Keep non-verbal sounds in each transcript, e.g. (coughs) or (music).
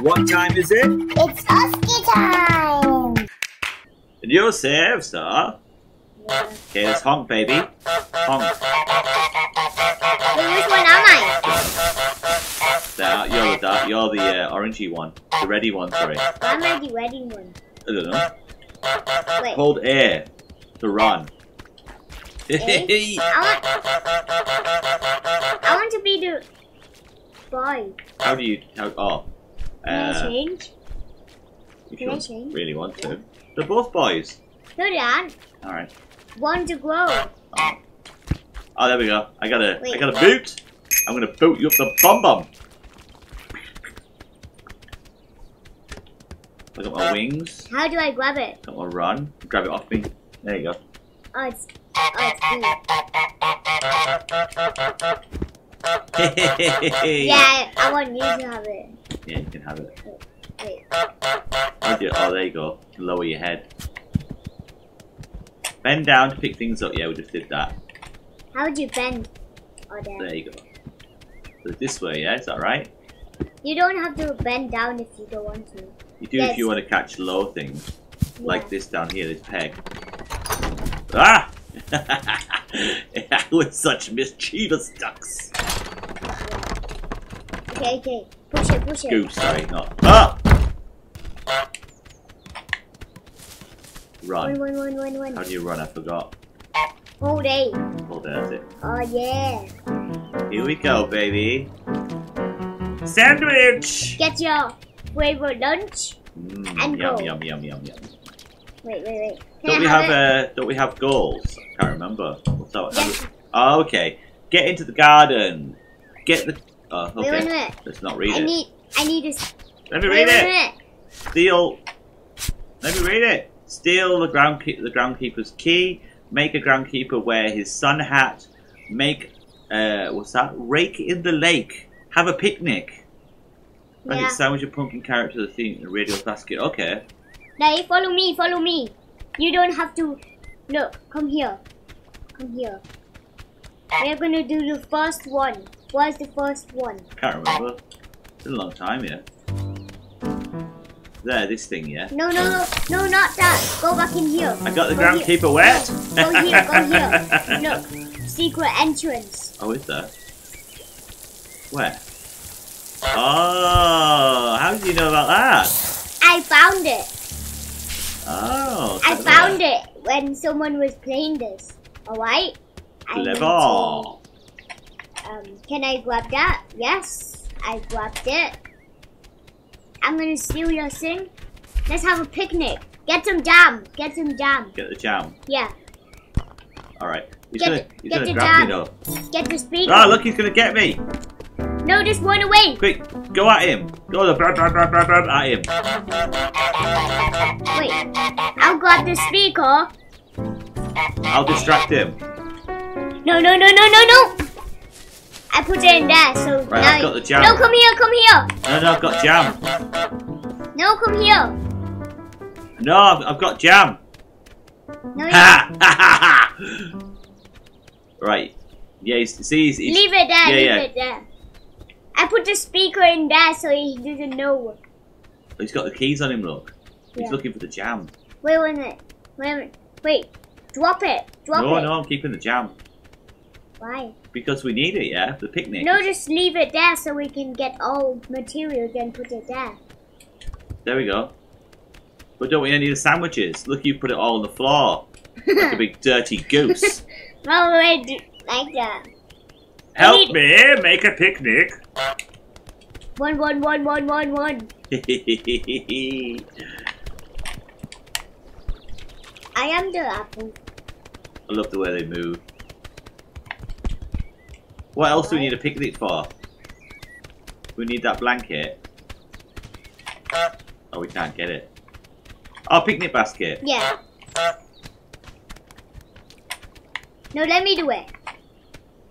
What time is it? It's Oscky time. And you're safe, sir. Okay, let's honk, baby. Honk. Wait, which one am I? You're the dark, you're the uh, orangey one. The ready one, sorry. I I'm at the wedding one. I don't know. Wait. Hold air to run. (laughs) I want. I want to be the boy. how do you, how, oh. Can I Uh, change? if can you I change? really want to. They're both boys. No, they aren't. Alright. One to grow. Oh, there we go. I got a, I Wait. got a boot. I'm gonna boot you up the bum bum. I got my wings. How do I grab it? Got my run. Grab it off me. There you go. Oh, it's. Oh, it's (laughs) yeah. Yeah, I want you to have it. Yeah, you can have it. Wait. Oh, oh there you go. You lower your head. Bend down to pick things up. Yeah, we just did that. How would you bend? Oh, there. There you go. So this way, yeah? Is that right? You don't have to bend down if you don't want to. You do Yes. if you want to catch low things. Like this down here, this peg. Ah! (laughs) was such mischievous ducks. Okay, okay. Push it, push it. Goose, sorry, not. Ah! One, Run. one, one, one, one. How do you run? I forgot. Hold A. Oh, there's it. Oh, yeah. Here we go, baby. Sandwich! Get your favorite lunch. Mm, And yum, go. yum, yum, yum, yum. Wait, wait, wait. Can Don't I we have, it? uh, don't we have goals? I can't remember. What's that? Yes. Oh, okay. Get into the garden. Get the. Oh, Wait, wait a Let's not read I it. need, I need this. Let me Wait, read wait a it. Steal. Let me read it. Steal the ground the groundkeeper's key. Make a groundkeeper wear his sun hat. Make uh what's that? Rake in the lake. Have a picnic. Yeah. sandwich a pumpkin carrot to the theme in a radio basket. Okay. Hey, follow me, follow me. You don't have to. Look, come here. Come here. We're gonna do the first one. What's the first one? Can't remember. It's been a long time, yeah. There, this thing, yeah. No, no, no, no, not that. Go back in here. I got the Go groundkeeper wet. Go here, go here. (laughs) Look, secret entrance. Oh, is there? Where? Oh, how did you know about that? I found it. Oh, I found it when someone was playing this. Alright? I Clever. Um, can I grab that? Yes, I grabbed it. I'm gonna steal your thing. Let's have a picnic. Get some jam. Get some jam. Get the jam. Yeah. All right. He's Get gonna, he's get gonna grab me jam. though. Get the speaker. Ah, look, he's gonna get me. No, just run away. Quick, go at him. Go the blah, blah, blah, blah, blah, at him. Wait. I'll grab the speaker. I'll distract him. No, no, no, no, no, no. I put it in there, so Right, now. I've got the jam. No, come here, come here. No, no, I've got jam. No, come here. No, I've, I've got jam. No, Ha! Ha! Ha! ha. Right. Yeah, he's, see, he's, he's, leave it there. yeah, leave yeah. it there. I put the speaker in there so he doesn't know. Oh, he's got the keys on him. Look, he's Yeah. looking for the jam. Wait, a minute. Wait a minute. Wait. Drop it. Drop no, it. no, I'm keeping the jam Why? because we need it. Yeah, the picnic. No, just leave it there so we can get all materials and put it there. There we go. But don't we need the sandwiches? Look, you put it all on the floor. Like a big (laughs) dirty goose. well, wait, do- like that. Help me make a picnic. One, one, one, one, one, one. (laughs) I am the apple. I love the way they move. What else do we need a picnic for? We need that blanket. Uh. Oh, we can't get it. Oh, picnic basket. Yeah. Uh. No, let me do it.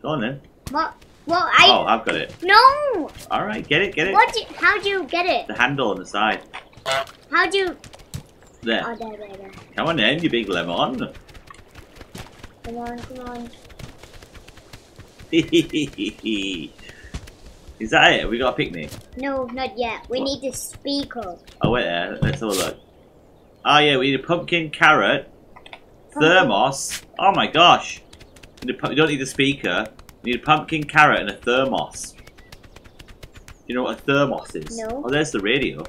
Go on then. What? Well, I. Oh, I've got it. No. All right, get it, get it. What? Do, how do you get it? The handle on the side. How do you? There. Oh, there, there, there. Come on then, you big lemon. Come on, come on. (laughs) Is that it? Have we got a picnic? No, not yet. We need the speaker. Oh, wait there. Let's have a look. Oh, yeah, we need a pumpkin, carrot, Pumpkin. thermos. Oh, my gosh. We, need a we don't need a speaker. We need a pumpkin, carrot, and a thermos. Do you know what a thermos is? No. Oh, there's the radio.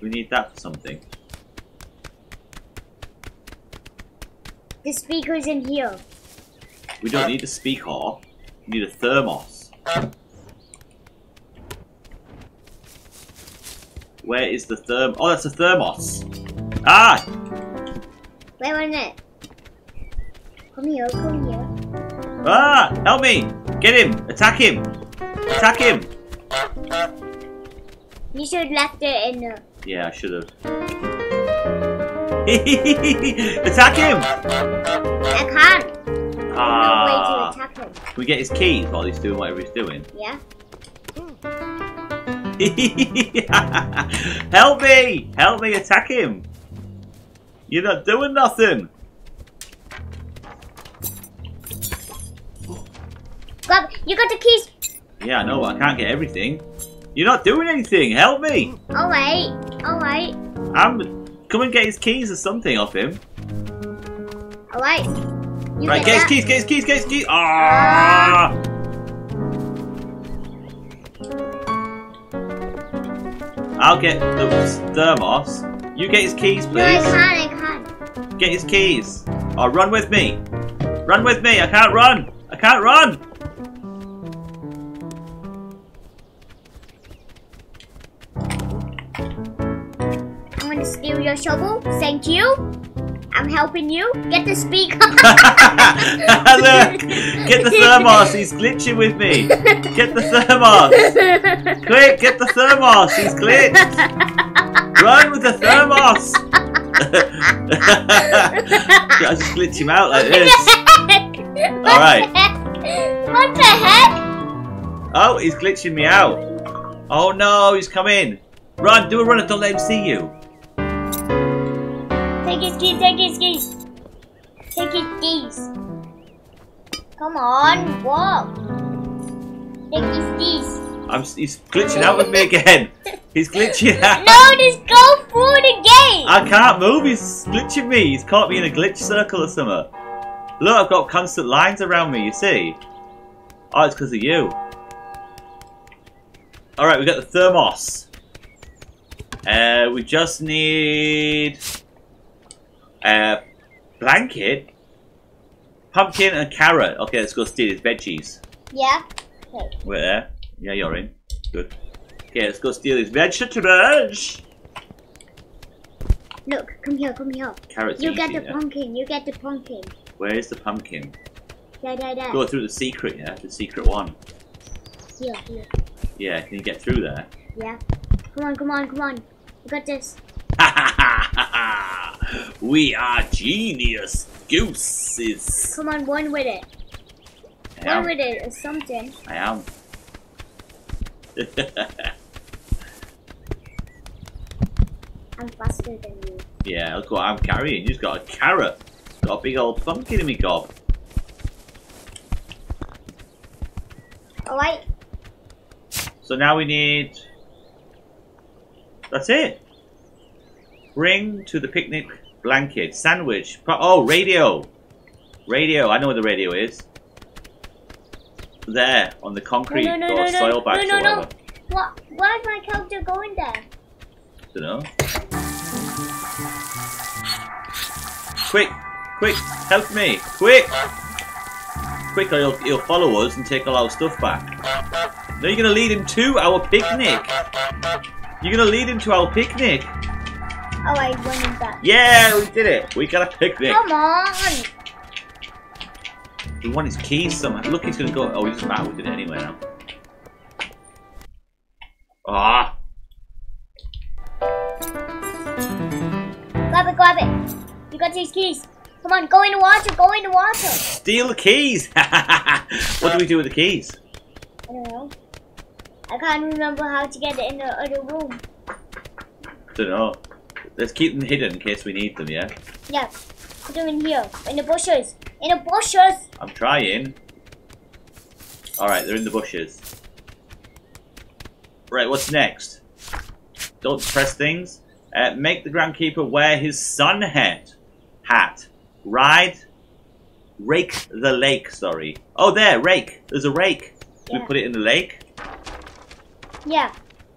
We need that for something. The speaker's in here. We don't need a speaker. We need a thermos. Where is the therm? Oh, that's a thermos. Ah! Wait one minute. Come here, come here. Ah! Help me! Get him! Attack him! Attack him! You should have left it in the. Yeah, I should have. (laughs) attack him! I can't. No way to Ah! attack him. Can we get his keys while he's doing whatever he's doing? Yeah. (laughs) Help me! Help me attack him! You're not doing nothing! Grab. You got the keys. Yeah, I know, but I can't get everything. You're not doing anything! Help me! All right. All right. I'm. Come and get his keys or something off him. All right. You right, get his that? keys, get his keys, get keys! Ah! I'll get the thermos. You get his keys, No, I please. can't. I can't. Get his keys. Oh, run with me. Run with me. I can't run. I can't run. I'm gonna steal your shovel. Thank you. I'm helping you. Get the speaker. (laughs) (laughs) Look, get the thermos. He's glitching with me. Get the thermos. Quick, get the thermos. He's glitched. Run with the thermos. (laughs) I just glitch him out like this. All right. What the heck? Oh, he's glitching me out. Oh no, he's coming. Run, do a run and don't let him see you. Take his keys. Take his keys. Take his keys. Come on, walk. Take his keys. I'm, he's glitching out with me again. He's glitching (laughs) out. No, just go through the gate. I can't move. He's glitching me. He's caught me in a glitch circle or something. Look, I've got constant lines around me. You see? Oh, it's because of you. All right, we got the thermos. Uh, we just need a blanket, pumpkin, and carrot. Okay, let's go steal his veggies. Yeah. Okay. We're there. Yeah, you're in. Good. Okay, let's go steal his vegetables. Look, come here, come here. Carrots. You easy, get the yeah. pumpkin. You get the pumpkin. Where is the pumpkin? There, there, there. Go through the secret, yeah? The secret one. Here, here. Yeah, can you get through there? Yeah. Come on, come on, come on. You got this. (laughs) we are genius gooses. Come on, one with it. I One am. with it or something. I am. (laughs) I'm faster than you. yeah, look what I'm carrying. You've got a carrot. Got a big old pumpkin in me gob. Alright. So now we need. That's it. Bring to the picnic blanket, sandwich. Oh, radio. Radio. I know where the radio is. There, on the concrete No, no, no, or soil bags No, or no, no. whatever. What? Why is my character going there? Don't know. Quick, quick, help me, quick, quick, or he'll, he'll follow us and take all our stuff back. No, you're gonna lead him to our picnic. You're gonna lead him to our picnic. Alright, one is back. Yeah, we did it. We got a picnic. Come on. We want his keys somehow. Look, he's gonna go. Oh, he doesn't matter. We did it anyway now. Ah, Grab it, grab it. You got these keys. Come on, go in the water, go in the water. steal the keys. (laughs) what do we do with the keys? I don't know. I can't remember how to get it in the other room. I Don't know. Let's keep them hidden in case we need them. Yeah. Yeah, put them in here, in the bushes. In the bushes. I'm trying. Alright, they're in the bushes. Right, what's next? Don't press things. Uh, make the groundkeeper wear his sun hat. Hat. Ride. Rake the lake, sorry. Oh, there, rake. There's a rake. Yeah. we put it in the lake? Yeah.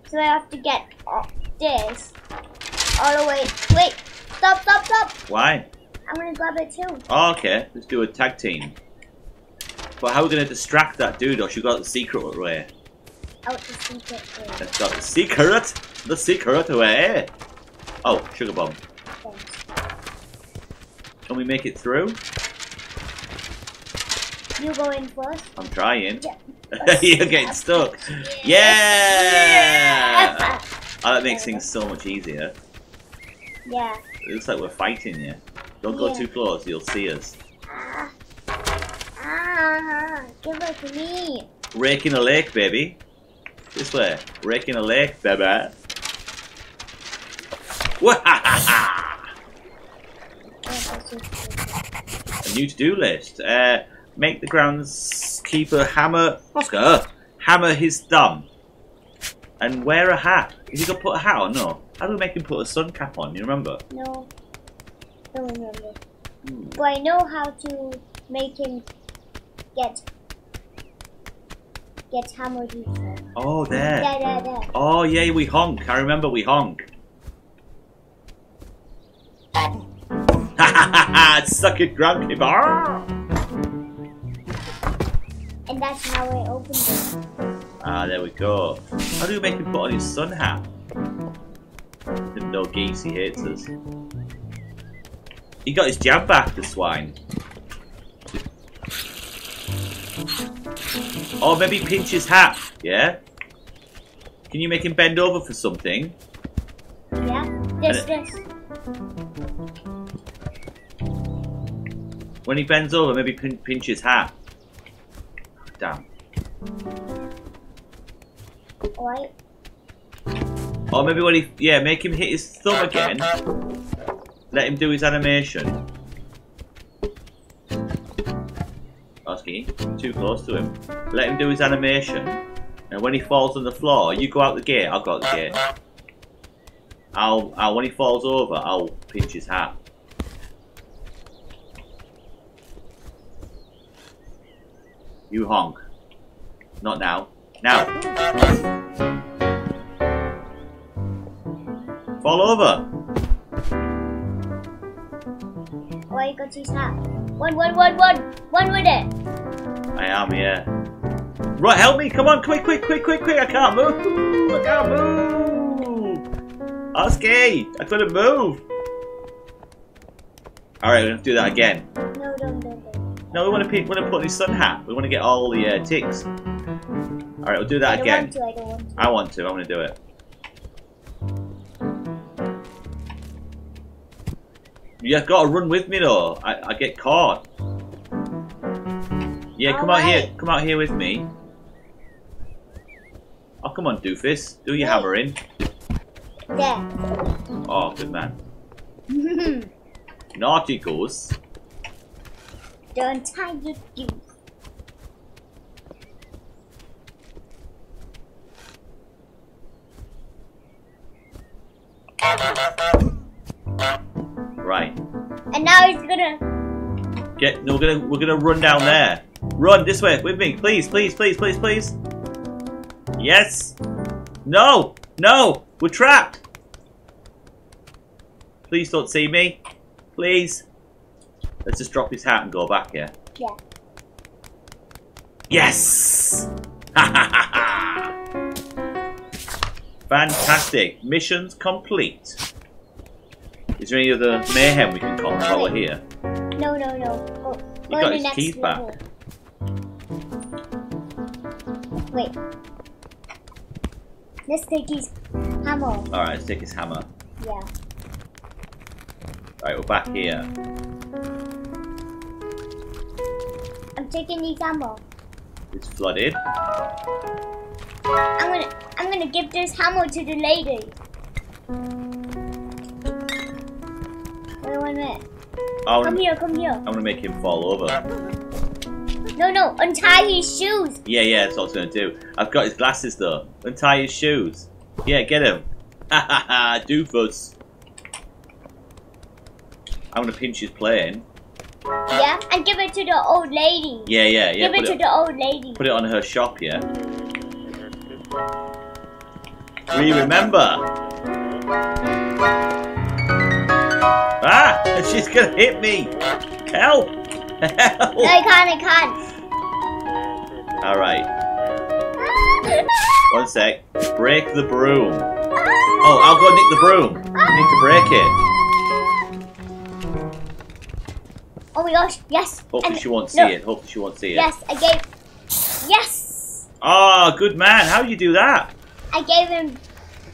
So I have to get uh, this all the way. Wait. Stop, stop, stop. Why? I'm gonna grab it too. Oh, okay. Let's do a tag team. But how are we to distract that dude, or she got the secret way? Out the secret way. Let's got the secret! The secret way! Oh, sugar bomb. Can we make it through? You go in first. I'm trying. Yeah. (laughs) You're getting stuck. (laughs) Yeah! (laughs) Oh, that makes things so much easier. Yeah. It looks like we're fighting here. Don't go Yeah. too close, you'll see us. Ah. Ah. Give it to me. Raking a lake, baby. This way. Raking a lake, baby. (laughs) A new to-do list. Uh, make the groundskeeper hammer... Oscar! Hammer his thumb. And wear a hat. Is he got to put a hat on? No. How do we make him put a sun cap on? You remember? No. Don't remember. Hmm. But I know how to make him get get hammered. Oh, there. yeah, yeah. Oh, yeah, we honk. I remember we honk. Ha ha ha ha! Suck it, groundkeeper! And that's how I opened it. Ah, there we go. How do we make him put on his sun hat? Know geese, he hates us. He got his jab back, the swine. Oh, maybe pinch his hat, yeah? Can you make him bend over for something? Yeah. This, this. When he bends over, maybe pin pinch his hat. Damn. Right. Or maybe when he, yeah, make him hit his thumb again. Let him do his animation. Oscky, too close to him. Let him do his animation. And when he falls on the floor, you go out the gate, I'll go out the gate. I'll, I'll when he falls over, I'll pinch his hat. You honk. Not now. Now. Fall over. Why you got his hat? One, one, one, one. One with it. I am, yeah. Right, help me! Come on, quick, quick, quick, quick, quick! I can't move! I can't move! Oscky! I couldn't move! Alright, we're gonna do that again. No, don't, don't, don't. No, we want to pick, we want to put on his sun hat. We want to get all the uh, ticks. Alright, we'll do I that don't again. want to, I don't want to. I want to, do it. You've got to run with me though. I, I get caught. Yeah, come out here. Come out here with me. Oh, come on, doofus. Do your Hey. hammering. There. Oh, good man. (laughs) Naughty goose. don't tie your do. Right. And now he's gonna. Get. No, we're gonna we're gonna run down there. Run this way with me, please, please, please, please, please. Yes. No. No. We're trapped. Please don't see me. Please. Let's just drop his hat and go back here. Yeah. Yes. Ha ha ha ha. Fantastic. Missions complete. Is there any other mayhem we can cause while we're here? No, no, no. Go, He got his teeth level. Wait. Let's take his hammer. Alright, let's take his hammer. Yeah. Alright, we're back here. I'm taking his hammer. It's flooded. I'm gonna I'm gonna give this hammer to the lady. Minute. Oh, Come here, come here. I'm gonna make him fall over. No, no, untie his shoes. Yeah, yeah, that's what I was to do. I've got his glasses though. Untie his shoes. Yeah, get him. Ha ha ha, doofus. I'm to pinch his plane. Yeah, and give it to the old lady. Yeah, yeah, yeah. give it Put to it, the old lady. put it on her shop, yeah. We remember. Ah, (laughs) she's to hit me. Help. Help. No, I can't, I can't. Alright, one sec. Break the broom. Oh, I'll go nick the broom. I need to break it. Oh my gosh, yes. Hopefully And- she won't see no, it. Hopefully she won't see it. Yes, I gave. Yes, Oh, good man. How do you do that? I gave him.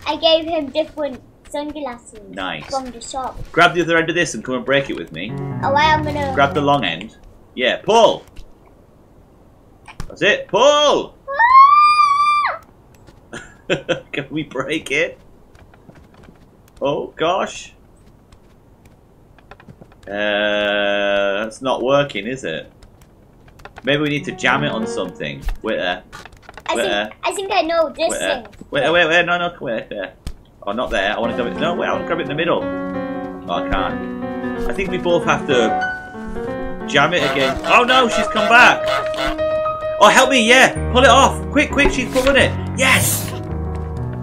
I gave him different sunglasses Nice. from the shop. Grab the other end of this and come and break it with me. Oh, I am gonna. Grab the long end. Yeah, pull. That's it. Pull. (laughs) Can we break it? Oh gosh. Uh, that's not working, is it? Maybe we need to jam it on something. Wait there. I Wait, think. uh, I think I know this Wait there. thing. Wait, wait, wait. No, no, wait there. Oh, not there. I want to grab it. No, wait. I want to grab it in the middle. Oh, I can't. I think we both have to jam it again. Oh no, she's come back. Oh, help me! Yeah, pull it off. Quick, quick. She's pulling it. Yes.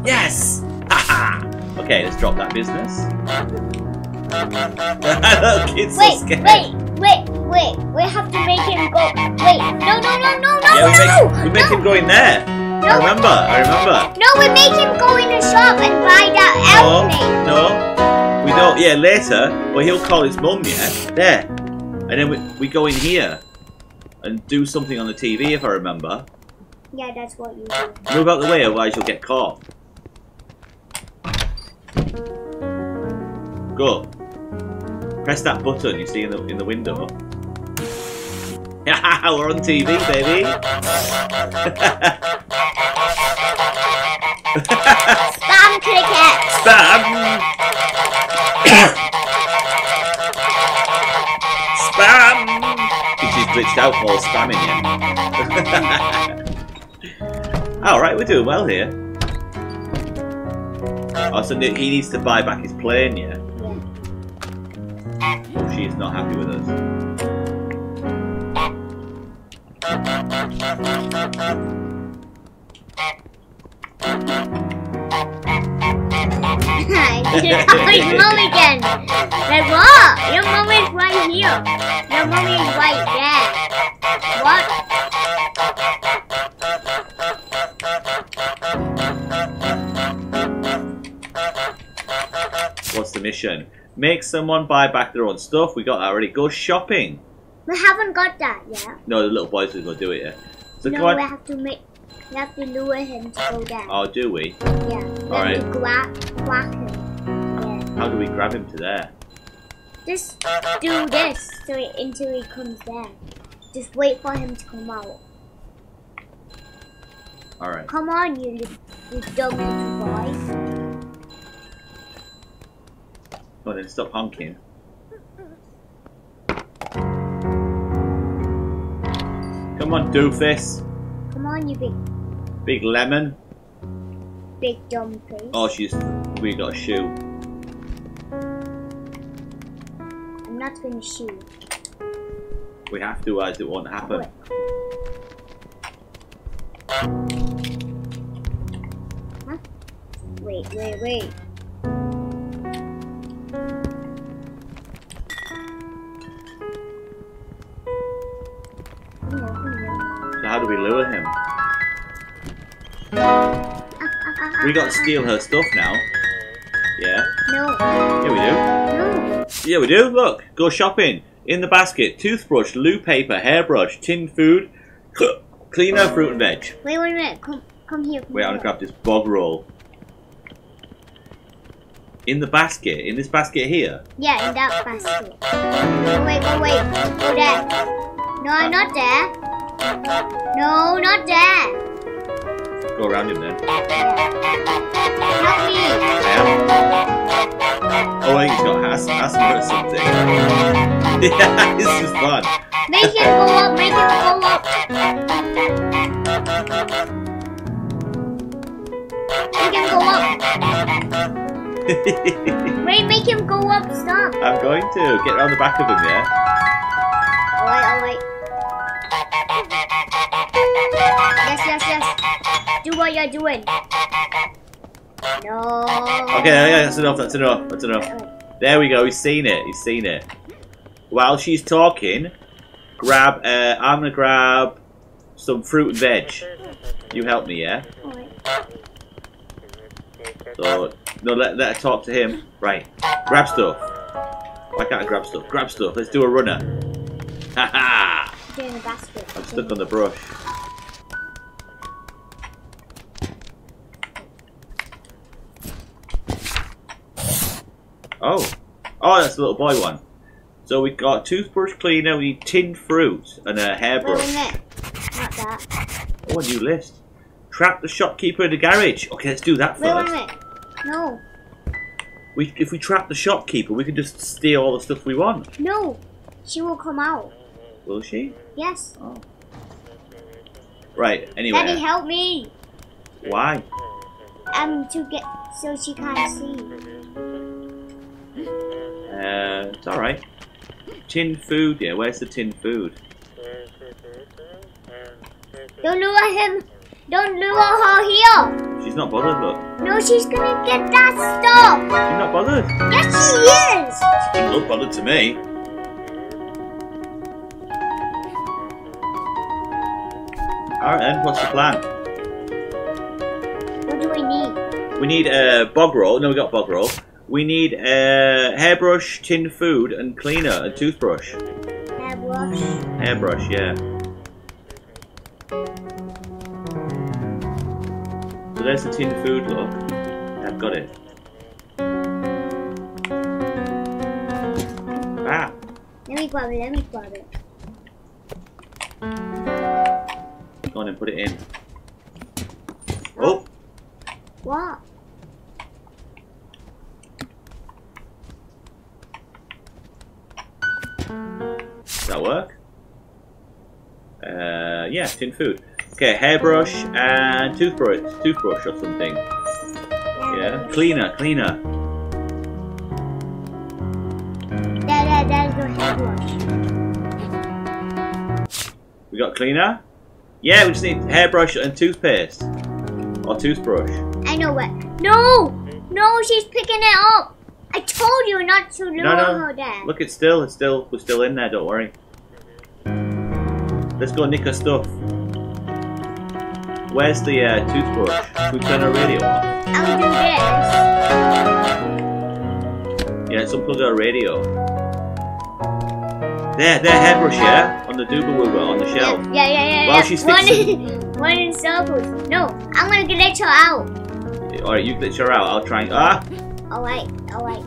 Yes. Haha. okay, let's drop that business. (laughs) Look, so Wait, scared. wait, wait, wait. We have to make him go. Wait, no, no, no, no, no, Yeah, we no. make, we make him go in there. No, I remember. I remember. No, we make him go in the shop and buy that No, no. We don't. Yeah, later. Well, he'll call his mum. Yeah, there. And then we, we go in here and do something on the TV, if I remember. Yeah, that's what you do. Move out the way, otherwise you'll get caught. Go. Press that button you see in the in the window. (laughs) We're on TV, baby. (laughs) Spam cricket. Spam! Spam! She's glitched out while spamming you. (laughs) Alright, we're doing well here. Oh, so he needs to buy back his plane, yeah? Yeah. Oh, she's not happy with us. His mom again. Like (laughs) what? Your mom is right here. Your mom is right there. What? What's the mission? Make someone buy back their own stuff. We got that already. Go shopping. We haven't got that yet. No, the little boys will go do it, yeah. So no, we have to make. We have to lure him to go there. Oh, do we? Yeah. Have to grab, whack him. How do we grab him to there? Just do this so it, until he comes there. Just wait for him to come out. Alright. Come on, you little, you dumb little boy. Well then, stop honking. Come on, doofus. Come on, you big, Big lemon. big face. Oh, she's. We got a shoe. Not gonna shoot. We have to, uh, otherwise it won't happen. Wait. Huh? Wait, wait, wait. Come on, come on. So how do we lure him? We got to steal her stuff now. Yeah. No, Yeah, we do. Yeah, we do. Look, go shopping. In the basket, toothbrush, loo paper, hairbrush, tin food, cleaner, fruit and veg. Wait, wait a minute. Come, come here. Come Wait, I'm here. gonna grab this bog roll. In the basket, in this basket here. Yeah, in that basket. Wait, go wait. Go there. No, not there. No, not there. Go around him then. Yeah. Oh, I think he's got asthma, asthma or something. (laughs) yeah, this is fun. Make him go up. Make him go up. Make him go up. Ray, make him go up. Stop. I'm going to get around the back of him, yeah? Alright, alright. Do what you're doing. No. Okay, yeah, that's enough, that's enough, that's enough. There we go, he's seen it, he's seen it. While she's talking, grab, uh, I'm gonna grab some fruit and veg. You help me, yeah? So, no, let, let her talk to him. Right, grab stuff. Why can't I grab stuff? Grab stuff, let's do a runner. Haha! Get in the basket. I'm stuck on the brush. Oh. Oh, that's the little boy one. So we got toothbrush cleaner, we need tinned fruit, and a Wait a hairbrush. Not that. Oh, a new list. Trap the shopkeeper in the garage. Okay, let's do that Wait, wait a first. No. We, if we trap the shopkeeper, we can just steal all the stuff we want. No. She will come out. Will she? Yes. Oh. Right, anyway. Daddy, help me. Why? Um, to get so she can't see. Uh, it's alright. Tin food, yeah, where's the tin food? Don't lure him. Don't lure her here. She's not bothered, look. No, she's gonna get that stuff. She's not bothered. Yes, she is. She didn't look bothered to me. Alright then, what's the plan? What do we need? We need a uh, bog roll. No, we got bog roll. We need a hairbrush, tin food, and cleaner, a toothbrush. Hairbrush. Hairbrush, yeah. So there's the tin food, look. I've got it. Ah, Let me grab it. Let me grab it. go on and put it in. Oh, What? That work? Uh, yeah, tin food. Okay, hairbrush and toothbrush, toothbrush or something. Yeah, cleaner, cleaner. That, that, that is the hairbrush. We got cleaner? Yeah, we just need hairbrush and toothpaste. Or toothbrush. I know what. No! No, she's picking it up. I told you not to lure No, no. her there. Look, it's still, it's still, we're still in there, don't worry. Let's go nick her stuff. Where's the uh, toothbrush? We turn her radio off? I'm gonna do this. Yeah, let's unplug her radio. There, there, hairbrush, yeah? On the dooba wooba, on the shelf. Yeah, yeah, yeah, yeah. While yeah. she one, sticks in, (laughs) one in circles. No, I'm gonna glitch her out. Alright, you glitch her out, I'll try and... Ah! (laughs) Alright, alright.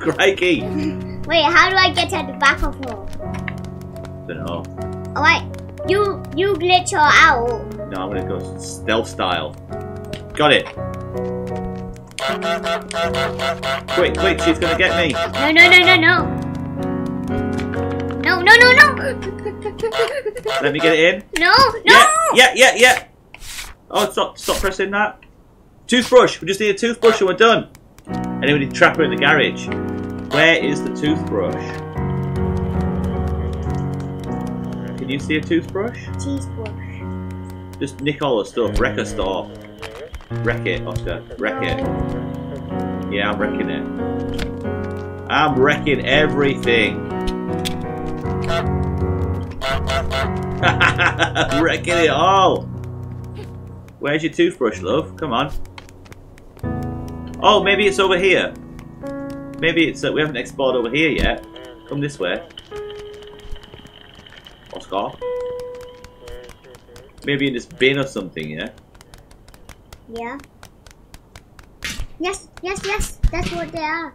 Crikey! Wait, how do I get at the back of her? Don't know. Alright, you you glitch her out. No, I'm gonna go stealth style. Got it. Quick, quick, she's gonna get me. No, no, no, no, no. No, no, no, no. Let me get it in. No, no. Yeah, yeah, yeah, yeah. Oh, stop, stop pressing that. Toothbrush. We just need a toothbrush and we're done. And then we need to trap her in the garage. Where is the toothbrush? Can you see a toothbrush? Toothbrush. Just nick all the stuff. Wreck her store. Wreck it, Oscar. Wreck it. Yeah, I'm wrecking it. I'm wrecking everything. (laughs) wrecking it all. Where's your toothbrush, love? Come on. Oh, maybe it's over here. Maybe it's uh, we haven't explored over here yet. Come this way. Maybe in this bin or something, yeah? Yeah. Yes, yes, yes. That's what they are.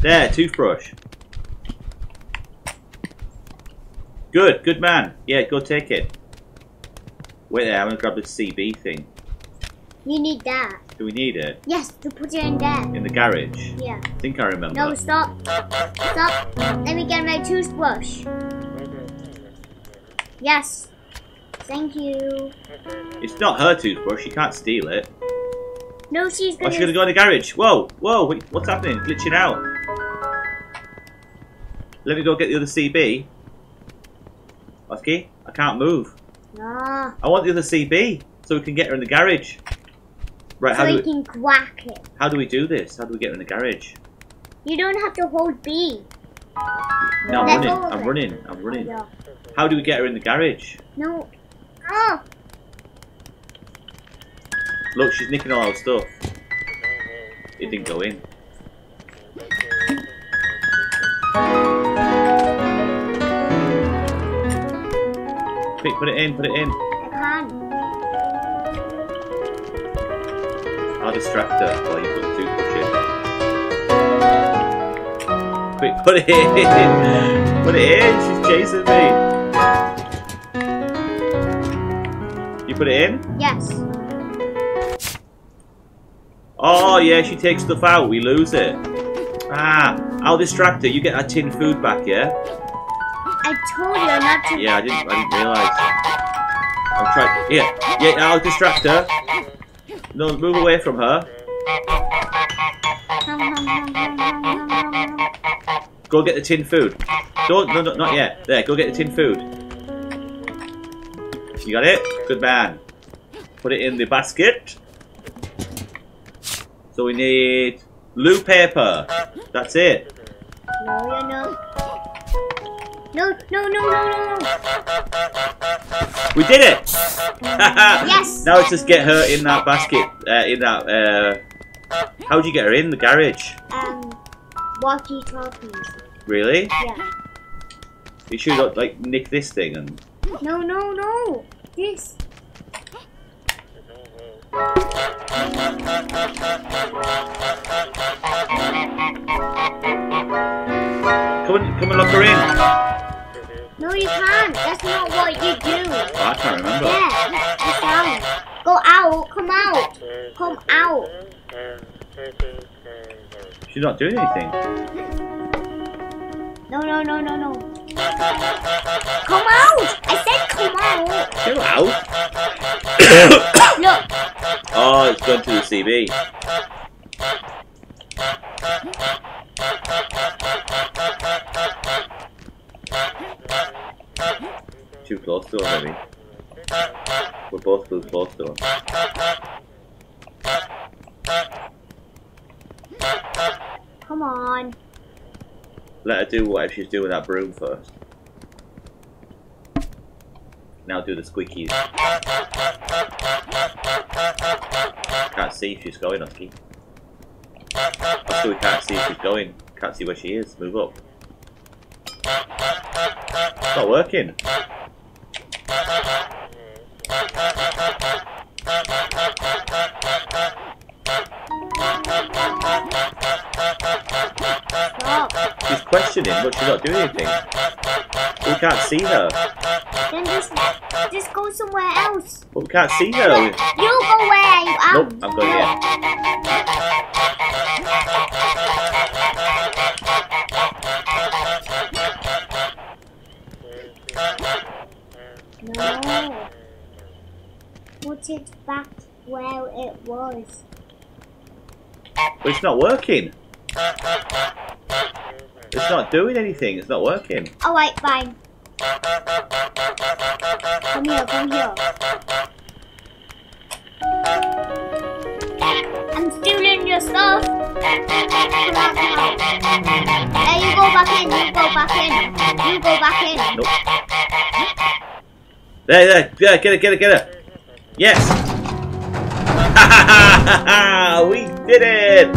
There, toothbrush. Good, good man. Yeah, go take it. Wait there, I'm gonna grab the CB thing. You need that. Do we need it? Yes, to put it in there. In the garage? Yeah. I think I remember. No, stop. Stop. Let me get my toothbrush. Yes. Thank you. It's not her toothbrush. She can't steal it. No, she's Oh, gonna. she's gonna go in the garage. Whoa, whoa, wait, what's happening? Glitching out. Let me go get the other CB. Oscky, I can't move. Ah, I want the other CB so we can get her in the garage. Right, how so do you we, can quack it. how do we do this? How do we get in the garage? You don't have to hold B. No, I'm running. I'm running. I'm running. How do we get her in the garage? No. Oh, Look, she's nicking all our stuff. It didn't go in. Quick, put it in, put it in. I'll distract her while you put the toothbrush in. Quick, put it in! Put it in! She's chasing me! You put it in? Yes. Oh, yeah, she takes stuff out. We lose it. Ah, I'll distract her. You get that tin food back, yeah? I told you not to. Yeah, I didn't. I didn't realise. I'll try. Yeah, yeah. I'll distract her. No, move away from her. Go get the tin food. Don't. No, no, not yet. There. Go get the tin food. You got it. Good man. Put it in the basket. So we need blue paper. That's it. No, no. No, no, no, no, no, no. We did it. (laughs) (laughs) Yes. Now let's just get her in that basket. Uh, in that. Uh, how'd you get her in the garage? Um, walkie talkies. Really? Yeah. You should not like nick this thing and. No, no, no. This. Come and come and lock her in. No, you can't. That's not what you do. Oh, I can't remember. Yeah, you can't. Go out. Come out. Come out. She's not doing anything. No, no, no, no, no. Come out. I said come out. Her out. Look. (coughs) oh, it's gone to the CB. Too close to her, maybe. We're both too close to her. Come on. Let her do whatever she's doing with that broom first. Now do the squeakies. Can't see if she's going, Oscky. Oscky, we can't see if she's going. Can't see where she is. Move up. It's not working. Stop. She's questioning, but she's not doing anything. We can't see her. Then just, just go somewhere else. But we can't see her. You go where you are. Nope, I'm going here. No. Put it back where it was. It's not working. It's not doing anything. It's not working. Alright, fine. Come here, come here. I'm stealing your stuff. Come on, come on. There you go back in, you go back in. You go back in. Nope. There, there. Yeah, get it, get it, get it. Yes. (laughs) we did it.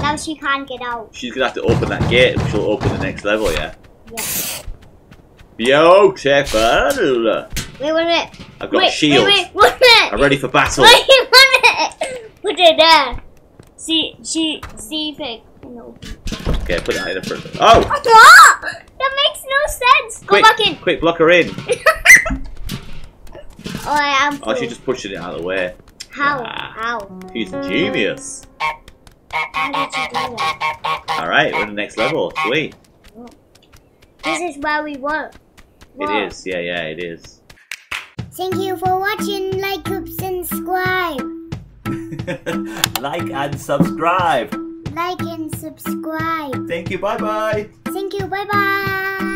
Now she can't get out. She's gonna have to open that gate. and She'll open the next level. Yeah. Yeah. Beautiful. Wait, wait, wait. I've got wait, shields. Wait, wait, wait, wait. I'm ready for battle. Wait, wait. Put it there. See, she, see if it can open. Okay, put that in the front. Oh, Ah! That makes no sense. Go quick, back in. quick, block her in. (laughs) Oh, I am. Oh, she just pushing it out of the way. How? How? She's genius. How did you do that? All right, we're in the next level. Sweet. This is where we work. It is. Yeah, yeah, it is. Thank you for watching. Like, subscribe. (laughs) like and subscribe. Like and subscribe. Thank you. Bye bye. Thank you. Bye bye.